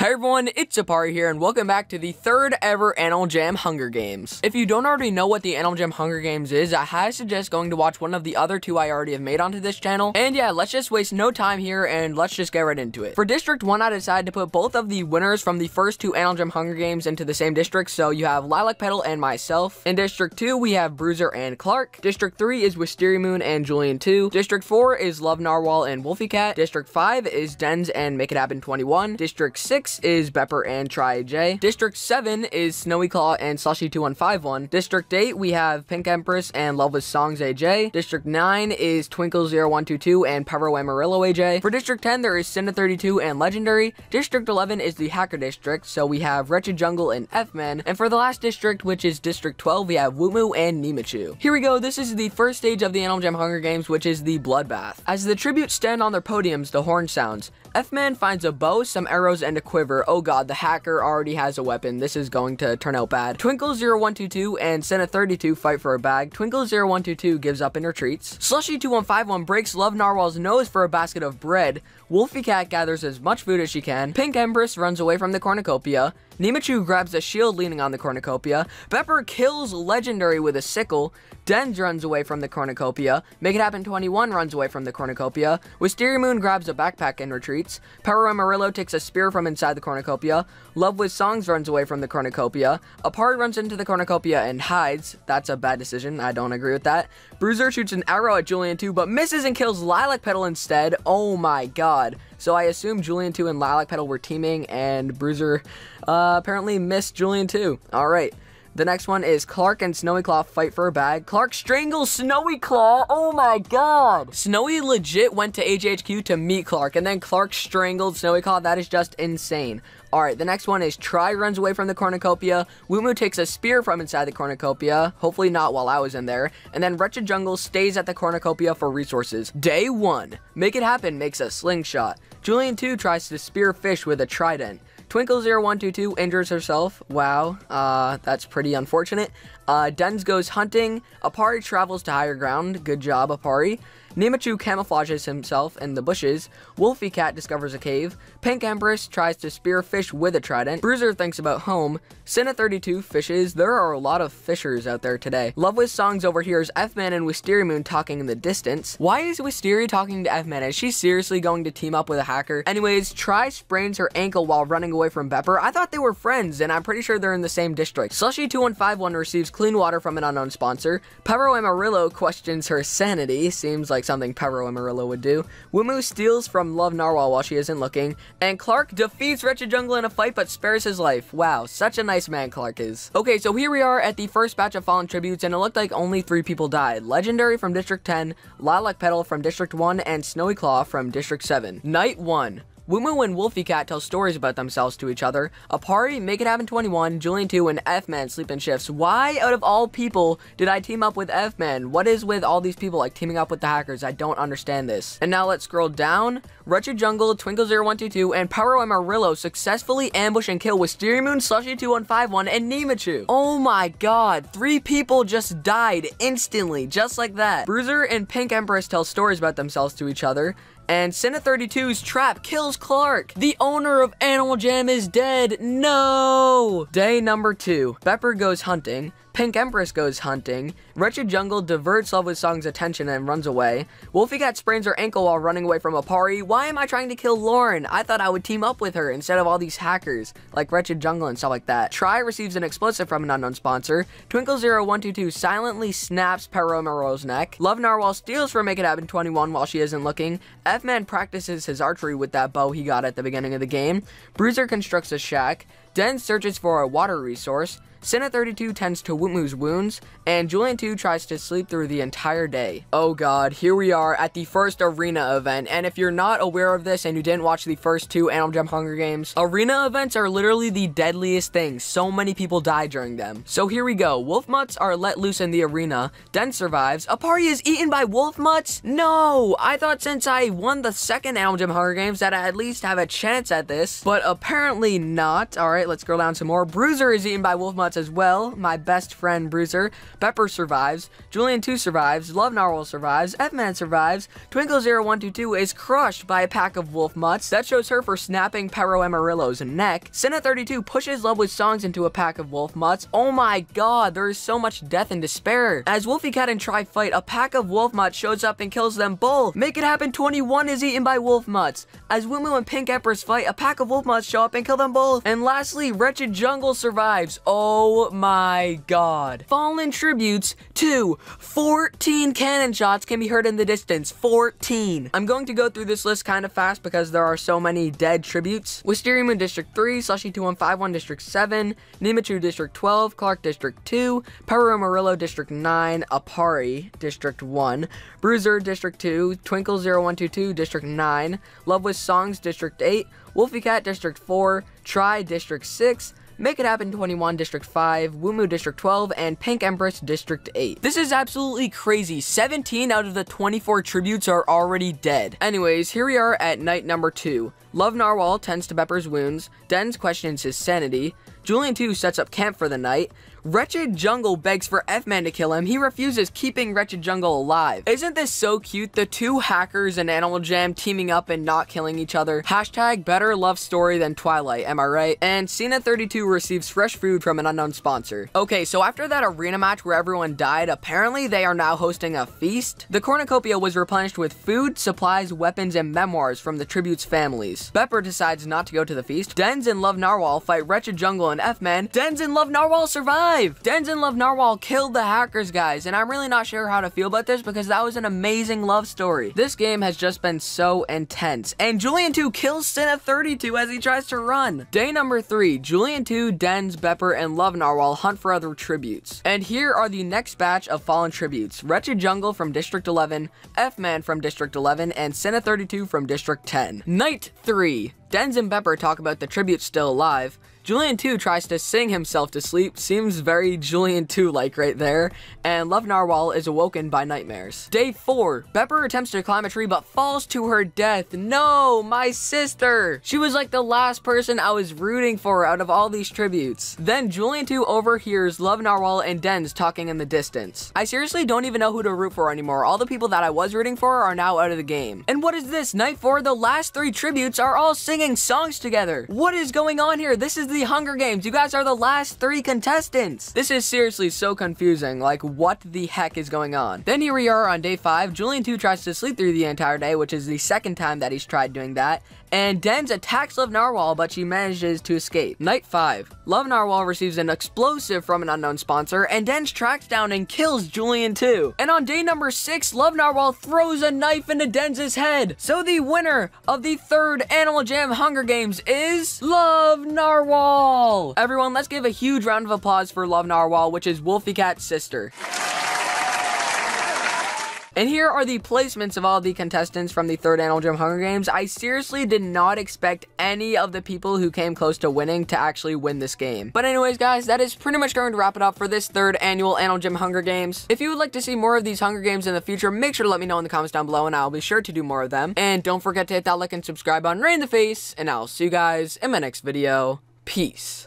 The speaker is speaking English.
Hey everyone, it's Aparri here, and welcome back to the third ever Animal Jam Hunger Games. If you don't already know what the Animal Jam Hunger Games is, I highly suggest going to watch one of the other two I already have made onto this channel. And yeah, let's just waste no time here, and let's just get right into it. For District 1, I decided to put both of the winners from the first two Animal Jam Hunger Games into the same district, so you have Lilac Petal and myself. In District 2, we have Bruiser and Clark. District 3 is Wisteria Moon and Julian 2. District 4 is Love Narwhal and Wolfie Cat. District 5 is Dens and Make It Happen 21. District 6 is Bepper and Try J. District 7 is Snowy Claw and Slushy2151. District 8, we have Pink Empress and Love with Songs AJ. District 9 is Twinkle0122 and Pevro Amarillo AJ. For District 10, there is Cinna32 and Legendary. District 11 is the Hacker District, so we have Wretched Jungle and F-Man. And for the last district, which is District 12, we have Woomoo and Nemachu. Here we go, this is the first stage of the Animal Jam Hunger Games, which is the Bloodbath. As the tributes stand on their podiums, the horn sounds. F-Man finds a bow, some arrows, and a quiver. Oh god, the hacker already has a weapon. This is going to turn out bad. Twinkle0122 and Senna32 fight for a bag. Twinkle0122 gives up and retreats. Slushy2151 breaks Love Narwhal's nose for a basket of bread. Wolfie Cat gathers as much food as she can. Pink Empress runs away from the cornucopia. Nemachu grabs a shield leaning on the cornucopia. Bepper kills Legendary with a sickle. Dens runs away from the cornucopia. Make It Happen 21 runs away from the cornucopia. Wisteria Moon grabs a backpack and retreats. Pepper Amarillo takes a spear from inside the cornucopia. Love with Songs runs away from the cornucopia. Aparri runs into the cornucopia and hides. That's a bad decision. I don't agree with that. Bruiser shoots an arrow at Julian 2 but misses and kills Lilac Petal instead. Oh my god. So I assume Julian 2 and Lilac Petal were teaming and Bruiser uh, apparently missed Julian 2. Alright. The next one is Clark and Snowy Claw fight for a bag. Clark strangles Snowy Claw. Oh my god. Snowy legit went to AJHQ to meet Clark, and then Clark strangled Snowy Claw. That is just insane. Alright, the next one is Try runs away from the cornucopia. Woomoo takes a spear from inside the cornucopia. Hopefully not while I was in there. And then Wretched Jungle stays at the cornucopia for resources. Day 1. Make It Happen makes a slingshot. Julian 2 tries to spear fish with a trident. Twinkle0122 injures herself. Wow, uh, that's pretty unfortunate. Uh, goes hunting. Aparri travels to higher ground. Good job, Aparri. Nemachu camouflages himself in the bushes. Wolfie Cat discovers a cave. Pink Empress tries to spear fish with a trident. Bruiser thinks about home. Cinna32 fishes. There are a lot of fishers out there today. Love with Songs overhears F-Man and Wisteria Moon talking in the distance. Why is Wisteria talking to F-Man? Is she seriously going to team up with a hacker? Anyways, Try sprains her ankle while running away from Bepper. I thought they were friends, and I'm pretty sure they're in the same district. Slushy2151 receives clean water from an unknown sponsor. Pevro Amarillo questions her sanity. Seems like something Pevro Amarillo would do. Woomoo steals from Love Narwhal while she isn't looking. And Clark defeats Wretched Jungle in a fight but spares his life. Wow, such a nice man Clark is. Okay, so here we are at the first batch of Fallen Tributes and it looked like only three people died. Legendary from District 10, Lilac Petal from District 1, and Snowy Claw from District 7. Night 1. Woomoo and Wolfie Cat tell stories about themselves to each other. Aparri, Make It Happen 21, Julian 2, and F-Man sleep in shifts. Why, out of all people, did I team up with F-Man? What is with all these people, like, teaming up with the hackers? I don't understand this. And now let's scroll down. Wretched Jungle, Twinkle0122, and Paro Amarillo successfully ambush and kill Wisteria Moon, Slushy2151, and Nemachu. Oh my god, three people just died instantly, just like that. Bruiser and Pink Empress tell stories about themselves to each other. And Cinna32's trap kills Clark. The owner of Animal Jam is dead. No! Day number two. Bepper goes hunting. Pink Empress goes hunting. Wretched Jungle diverts Love with Song's attention and runs away. Wolfie Cat sprains her ankle while running away from a Aparri. Why am I trying to kill Lauren? I thought I would team up with her instead of all these hackers, like Wretched Jungle and stuff like that. Try receives an explosive from an unknown sponsor. Twinkle0122 silently snaps Peromero's neck. Love Narwhal steals from Make It Happen 21 while she isn't looking. F-Man practices his archery with that bow he got at the beginning of the game. Bruiser constructs a shack. Den searches for a water resource. Senna 32 tends to Woomoo's wounds, and Julian 2 tries to sleep through the entire day. Oh god, here we are at the first arena event, and if you're not aware of this and you didn't watch the first two Animal Jam Hunger Games, arena events are literally the deadliest things. So many people die during them. So here we go. Wolf Mutts are let loose in the arena. Den survives. Aparri is eaten by Wolf Mutts? No! I thought since I won the second Animal Jam Hunger Games that I at least have a chance at this, but apparently not. Alright, let's scroll down some more. Bruiser is eaten by Wolf Mutts As well. My best friend Bruiser. Pepper survives. Julian 2 survives. Love Narwhal survives. F-Man survives. Twinkle0122 is crushed by a pack of Wolf Mutts. That shows her for snapping Pero Amarillo's neck. Senna32 pushes Love with Songs into a pack of Wolf Mutts. Oh my god, there is so much death and despair. As Wolfie Cat and Tri fight, a pack of Wolf Mutts shows up and kills them both. Make It Happen 21 is eaten by Wolf Mutts. As Wumu and Pink Empress fight, a pack of Wolf Mutts show up and kill them both. And lastly, Wretched Jungle survives. Oh Oh my god. Fallen tributes to 14 cannon shots can be heard in the distance. 14. I'm going to go through this list kind of fast because there are so many dead tributes. Wisteria Moon District 3, Slushy 2151 District 7, Nimachu District 12, Clark District 2, Peru Amarillo District 9, Aparri District 1, Bruiser District 2, Twinkle 0122 District 9, Love with Songs District 8, Wolfie Cat District 4, Try District 6, Make It Happen 21 District 5, Wumu District 12, and Pink Empress District 8. This is absolutely crazy. 17 out of the 24 tributes are already dead. Anyways, here we are at night number 2. Love Narwhal tends to Pepper's wounds, Dens questions his sanity, Julian 2 sets up camp for the night, Wretched Jungle begs for F-Man to kill him. He refuses, keeping Wretched Jungle alive. Isn't this so cute? The two hackers and Animal Jam teaming up and not killing each other. Hashtag better love story than Twilight, am I right? And Cena32 receives fresh food from an unknown sponsor. Okay, so after that arena match where everyone died, apparently they are now hosting a feast. The cornucopia was replenished with food, supplies, weapons, and memoirs from the tribute's families. Pepper decides not to go to the feast. Dens and Love Narwhal fight Wretched Jungle and F-Man. Dens and Love Narwhal survive! alive! Denzin Love Narwhal killed the hackers, guys, and I'm really not sure how to feel about this because that was an amazing love story. This game has just been so intense. And Julian 2 kills Cinna 32 as he tries to run. Day number 3, Julian 2, Dens, Bepper, and Love Narwhal hunt for other tributes. And here are the next batch of fallen tributes. Wretched Jungle from District 11, F-Man from District 11, and Cinna 32 from District 10. Night 3, Dens and Pepper talk about the tribute still alive. Julian 2 tries to sing himself to sleep, seems very Julian 2 like right there, and Love Narwhal is awoken by nightmares. Day 4, Pepper attempts to climb a tree but falls to her death. No, my sister! She was like the last person I was rooting for out of all these tributes. Then Julian 2 overhears Love Narwhal and Dens talking in the distance. I seriously don't even know who to root for anymore. All the people that I was rooting for are now out of the game. And what is this? Night 4, the last three tributes are all singing singing songs together. What is going on here? This is the Hunger Games. You guys are the last three contestants. This is seriously so confusing. Like, what the heck is going on? Then here we are on day five. Julian 2 tries to sleep through the entire day, which is the second time that he's tried doing that and Dens attacks Love Narwhal, but she manages to escape. Night 5. Love Narwhal receives an explosive from an unknown sponsor, and Dens tracks down and kills Julian 2. And on day number 6, Love Narwhal throws a knife into Dens' head. So the winner of the third Animal Jam Hunger Games is Love Narwhal. Everyone, let's give a huge round of applause for Love Narwhal, which is Wolfie Cat's sister. And here are the placements of all the contestants from the third Animal Jam Hunger Games. I seriously did not expect any of the people who came close to winning to actually win this game. But anyways, guys, that is pretty much going to wrap it up for this third annual Animal Jam Hunger Games. If you would like to see more of these Hunger Games in the future, make sure to let me know in the comments down below and I'll be sure to do more of them. And don't forget to hit that like and subscribe button right in the face, and I'll see you guys in my next video. Peace.